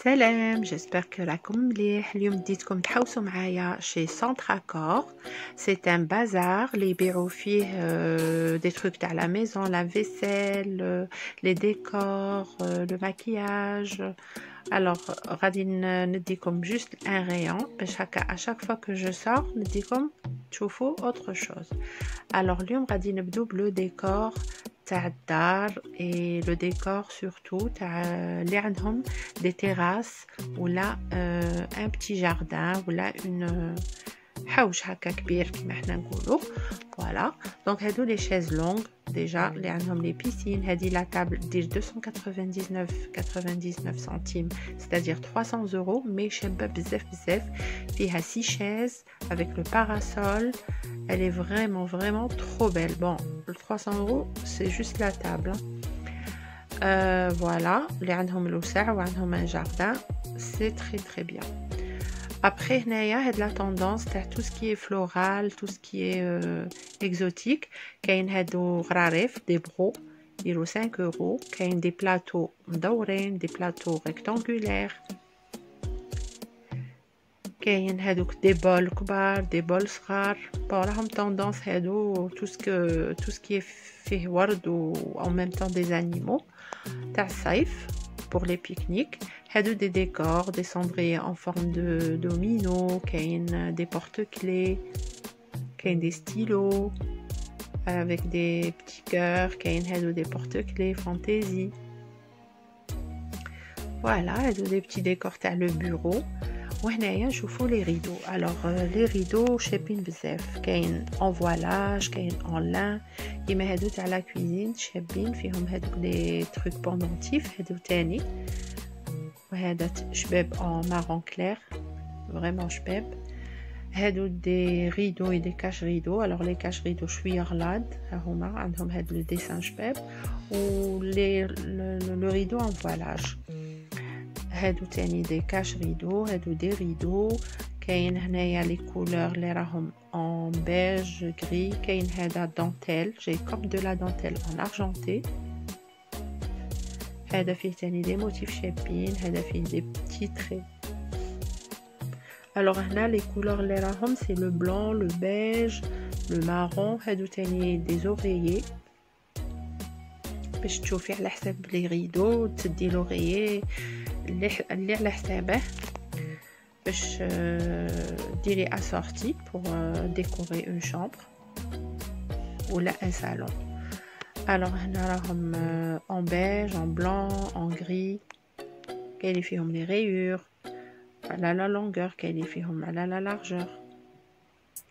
سلام جيسبر كو راكم مليح اليوم ديتكم تحوسوا معايا شي سونتر اكور سي ان بازار اللي يبيعوا فيه دي تروك تاع لا ميزون لا فيسيل لي ديكور لو ماكياج الوغ غادي نديكم جوست ان ريون باش هكا اشاك فوا كو جو سور نديكم تشوفوا اوتر شوز الوغ اليوم غادي نبدو بلو ديكور تاع الدار اي لو ديكور سورتو تاع اللي عندهم دي تيراس ولا ان بتي جاردان ولا اون حوش هكا كبير كيما حنا نقولوا فوالا دونك هادو لي شيز لونغ ديجا اللي عندهم لي بيسين هادي لا تابل دير 299 99 سنتيم c'est-à-dire 300 euros مي شابه بزاف بزاف فيها 6 شيز avec le parasol elle est vraiment vraiment trop belle bon le 300 euros c'est juste la table euh, voilà اللي عندهم الوسع وعندهم un jardin c'est très très bien après, il y a la tendance à tout ce qui est floral, tout ce qui est euh, exotique. Il y a des bros, ils ont 5 euros. Il y a des plateaux dorés, des plateaux rectangulaires. Il y a des bols كبار, des bols rares. Bon, là, tendance à tout ce que tout ce qui est fait ou en même temps des animaux. T'as safe pour les pique-niques. هادو des décors, des cendriers en forme de domino, كاين des porte-clés, كاين des stylos avec des petits cœurs, كاين هادو des porte-clés fantaisie. Voilà, هادو des petits décors تاع le bureau. وهنايا نشوفوا لي ريدو الوغ لي ريدو شابين بزاف كاين اون فوالاج كاين اون لان كيما هادو تاع لا كويزين شابين فيهم هادوك لي تروك بوندونتيف هادو تاني وهذا شباب en marron clair vraiment شباب هادو دي ريدو اي دي كاش ريدو alors les كاش ريدو شويه غلاد هما عندهم هاد لو ديسان شباب و لي لو ريدو en voilage هادو تاني دي كاش ريدو هادو دي ريدو كاين هنايا لي كولور اللي راهم en beige gris كاين هذا دانتيل جاي كوم دو لا دانتيل en argenté هذا فيه تاني دي موتيف شابين هذا فيه دي بتي تري الوغ هنا لي كولور اللي راهم سي لو بلون لو بيج لو مارون هادو تاني دي زوريي باش تشوفي على حساب لي ريدو تدي لوغيي اللي على حسابه باش ديري اسورتي بور ديكوري اون شامبر ولا ان صالون Alors, on a en beige, en blanc, en gris. Qualifions les rayures. Voilà la longueur, qualifions la la largeur.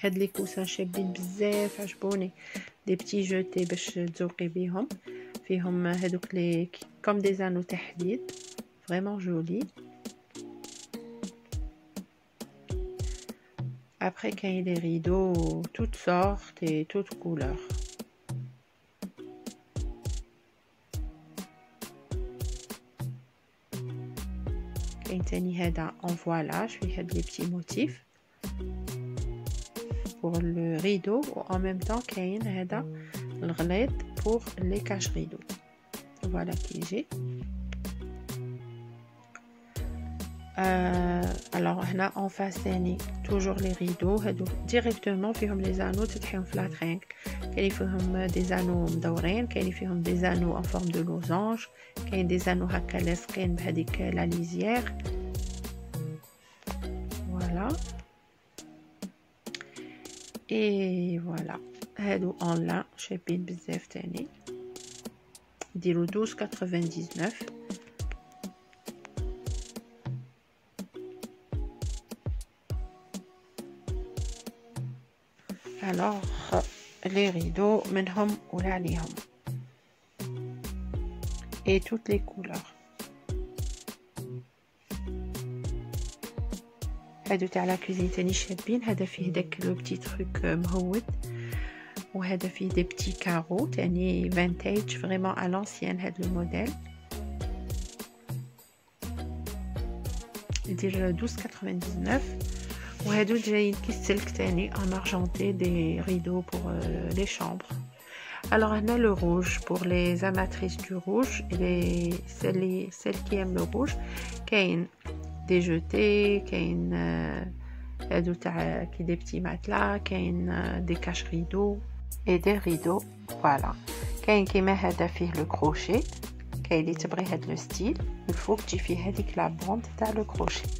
هاد لي كوسان شابين بزاف عجبوني دي بتي جوتي باش تزوقي بيهم فيهم هادوك لي كوم دي زانو تحديد فريمون جولي Après, كاين لي rideaux toutes sortes et toutes couleurs. كاين تاني هذا en voilage فيه هاد لي بتي موتيف pour le rideau و en même temps كاين هذا الغليظ pour les cache rideaux voilà كي يجي euh, alors هنا en face ثاني toujours les rideaux هادو directement فيهم لي زانو تتحيهم في لاترينك كاين فيهم دي زانو مدورين كاين فيهم دي زانو ان فورم دو لوزانج كاين دي زانو هكا لاصقين بهذيك لا ليزيير فوالا اي فوالا هادو اون لان شابين بزاف تاني نديرو 12.99 alors les rideaux منهم ولا عليهم et toutes les couleurs هادو تاع لا كوزين تاني شابين هذا فيه داك لو بتي تروك مهود وهذا فيه دي بتي كارو تاني فانتاج فريمون ا لونسيان هاد لو موديل يدير 12.99 وهادو جايين كي السلك تاني ان ارجنتي دي ريدو بور لي شامبر Alors, on a le rouge pour les amatrices du rouge et celles, celles qui aiment le rouge. Qu'il des jetés, qu'il y a des petits matelas, qu'il y a des caches-rideaux et des rideaux. Voilà. Qu'il y a le crochet. Qu'il y a le style. Il faut que tu fasses la bande dans le crochet.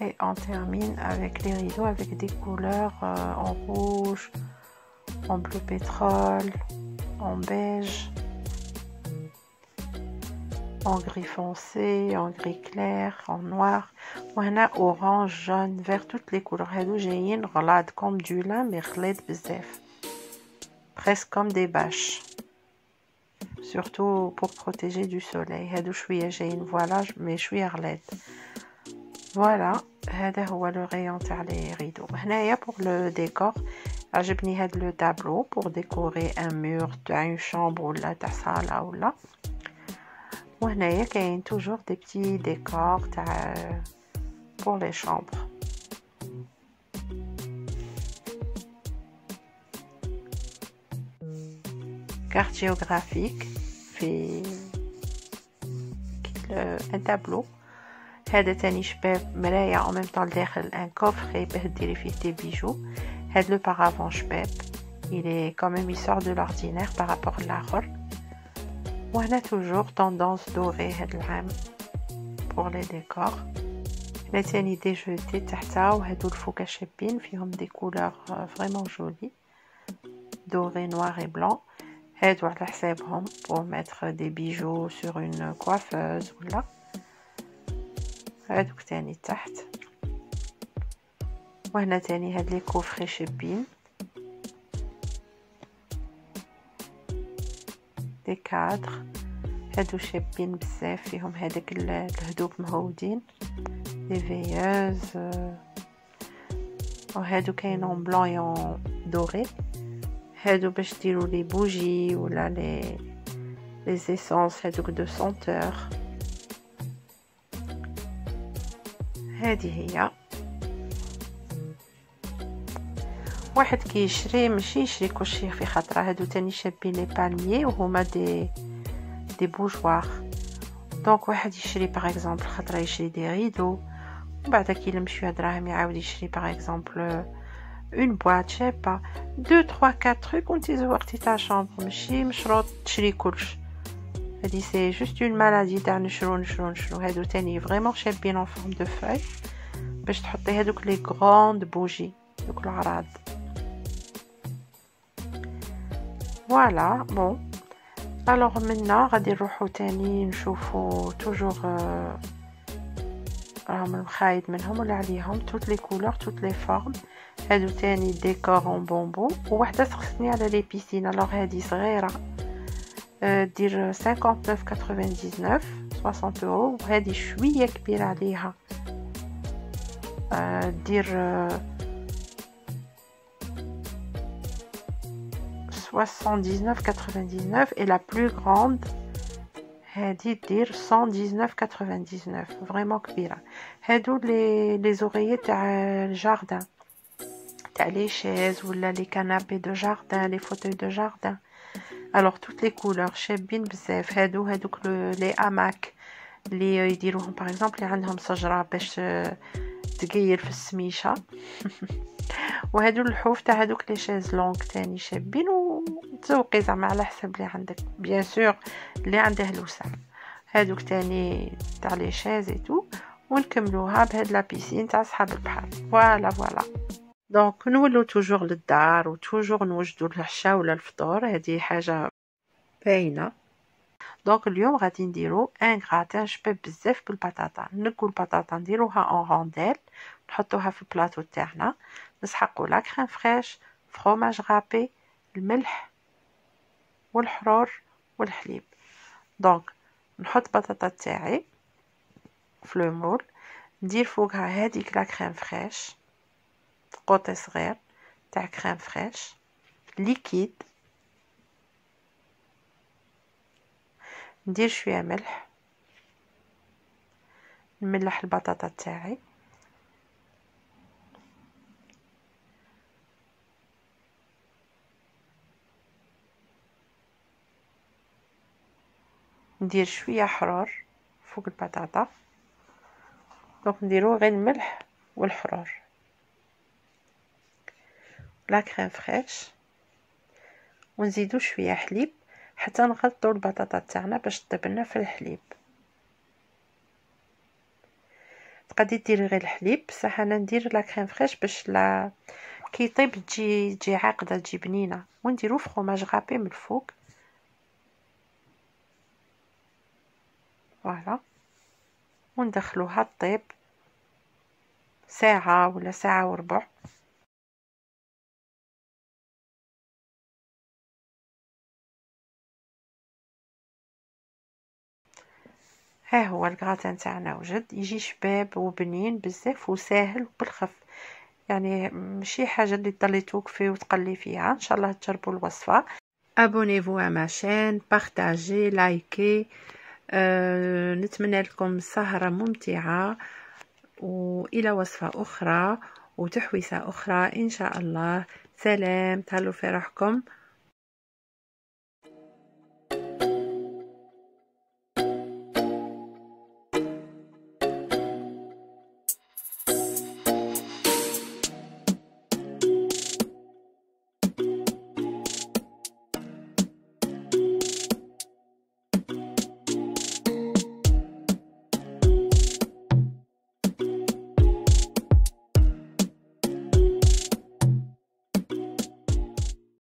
et on termine avec les rideaux avec des couleurs euh, en rouge, en bleu pétrole, en beige, en gris foncé, en gris clair, en noir. On a orange, jaune, vert, toutes les couleurs. J'ai une relade comme du lin, mais. Presque comme des bâches. Surtout pour protéger du soleil. Voilage, mais je suis relade. Voilà, هذا هو لو rayon تاع لي ريدو هنايا pour le décor عجبني هاد لو tableau pour décorer un mur تاع une chambre ولا تاع صالة ولا وهنايا كاين toujours des petits décors تاع pour les chambres carte géographique في un tableau هذا تاني شباب مرايا en même temps الداخل ان كوفري باه ديري فيه دي بيجو هاد لو بارافون شباب il est quand même il sort de l'ordinaire par rapport للاخر وهنا toujours tendance dorée هاد العام pour les décors هنا تاني دي جوتي تحتها وهادو الفوكا شابين فيهم دي كولور فريمون جولي doré noir et blanc هادو على حسابهم pour mettre des bijoux sur une coiffeuse ولا هادوك تاني تحت. وهنا تاني هاد لي كوفري شابين. دي كادر. هادو شابين بزاف فيهم هذاك الهدوب مهودين. دي فيوز وهادو كاين بلون اون دوري. هادو باش ديروا لي بوجي ولا لي لي اسونس هادوك دو سونتور هذه هي واحد كيشري ماشي يشري كلشي في خطره هادو تاني شابين لي بالميي وهما دي دي بوجوار دونك واحد يشري باغ اكزومبل خطره يشري دي ريدو وبعد كي يلم شويه دراهم يعاود يشري باغ اكزومبل اون بواط شابا دو تخوا كات تروك وانتي زوقتي تاع شامبر ماشي مشروط تشري كلش هادي سي جوست اون مالادي تاع نشرو نشرو نشرو هادو تاني فريمون شابين اون فورم دو فاي باش تحطي هادوك لي غروند بوجي دوك العراض فوالا بون الوغ منا غادي نروحو تاني نشوفو توجور راهم المخايد منهم ولا عليهم توت لي كولور توت لي فورم هادو تاني ديكور اون بونبون وواحده سقستني على لي بيسين الوغ هادي صغيره دير 59.99 60 اورو وهذه شويه كبيره عليها دير 79,99 et la plus grande هذه دير 119,99 فريمون كبيره هادو لي لي زوريي تاع الجاردن تاع لي شيز ولا لي كانابي دو جاردن لي فوتوي دو جاردن الوغ توت لي كولور شابين بزاف هادو هادوك لي اماك اللي يديروهم باغ اكزومبل عندهم شجره باش تقير في السميشه وهادو الحوف تاع هادوك لي شيز لونغ تاني شابين وتزوقي زعما على حسب اللي عندك بيان سور اللي عنده الوسع هادوك تاني تاع لي شيز اي تو ونكملوها بهاد لا بيسين تاع صحاب البحر فوالا فوالا دونك نولو توجور للدار وتوجور نوجدو العشاء ولا الفطور. هذه حاجة باينة. دونك اليوم غادي نديرو ان غراتان شباب بزاف بالبطاطا. نقو البطاطا نديروها اون رونديل نحطوها في البلاطو تاعنا. نسحقو لا كريم فريش فروماج غابي الملح والحرور والحليب. دونك نحط بطاطا تاعي في لو مول. ندير فوقها هذيك لا كريم فريش قوطي صغير تاع كريم فريش ليكيد. ندير شوية ملح. نملح البطاطا تاعي. ندير شوية حرور فوق البطاطا. دونك نديرو غير الملح والحرور. لا كريم فريش ونزيدو شوية حليب حتى نغطو البطاطا تاعنا باش تطيب لنا في الحليب. تقدري ديري غير الحليب بصح أنا ندير لا كريم فريش باش لا كي يطيب تجي تجي عاقدة تجي بنينة. ونديرو فخوماج غابي من الفوق. فوالا وندخلوها طيب ساعة ولا ساعة وربع. ها هو الكراتان تاعنا وجد يجي شباب وبنين بزاف وساهل وبالخف. يعني ماشي حاجة اللي تضلي توقفي وتقلي فيها. إن شاء الله تجربوا الوصفة. À ma chaîne partagez likez. أه نتمنى لكم سهرة ممتعة وإلى وصفة أخرى وتحويسة أخرى. إن شاء الله. سلام. تهلوا في روحكم.